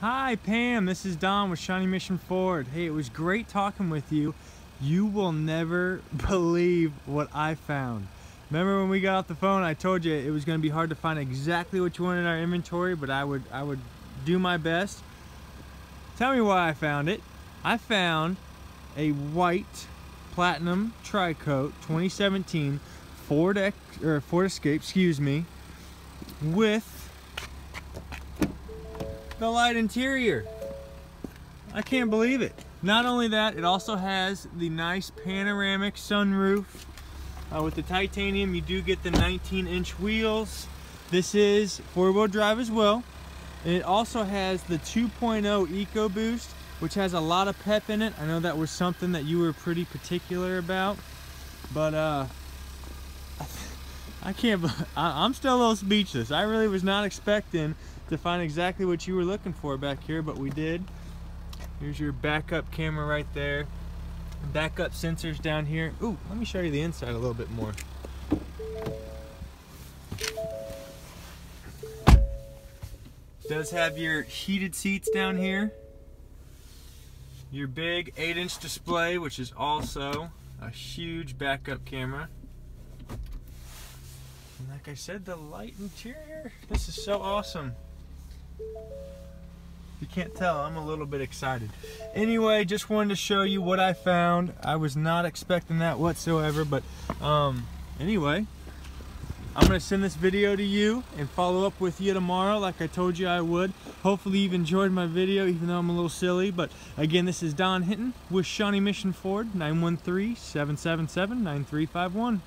Hi Pam, this is Don with Shawnee Mission Ford. Hey, it was great talking with you. You will never believe what I found. Remember when we got off the phone, I told you it was gonna be hard to find exactly what you wanted in our inventory, but I would, I would do my best. Tell me why I found it. I found a white platinum tri-coat 2017 Ford, X, or Ford Escape, excuse me, with the light interior. I can't believe it. Not only that, it also has the nice panoramic sunroof. Uh, with the titanium, you do get the 19 inch wheels. This is four wheel drive as well. And it also has the 2.0 EcoBoost, which has a lot of pep in it. I know that was something that you were pretty particular about, but uh, I can't, I'm still a little speechless. I really was not expecting to find exactly what you were looking for back here, but we did. Here's your backup camera right there. Backup sensors down here. Ooh, let me show you the inside a little bit more. Does have your heated seats down here. Your big 8 inch display, which is also a huge backup camera. And like I said, the light interior, this is so awesome. You can't tell, I'm a little bit excited. Anyway, just wanted to show you what I found. I was not expecting that whatsoever, but um, anyway, I'm gonna send this video to you and follow up with you tomorrow like I told you I would. Hopefully you've enjoyed my video even though I'm a little silly. But again, this is Don Henton with Shawnee Mission Ford, 913-777-9351.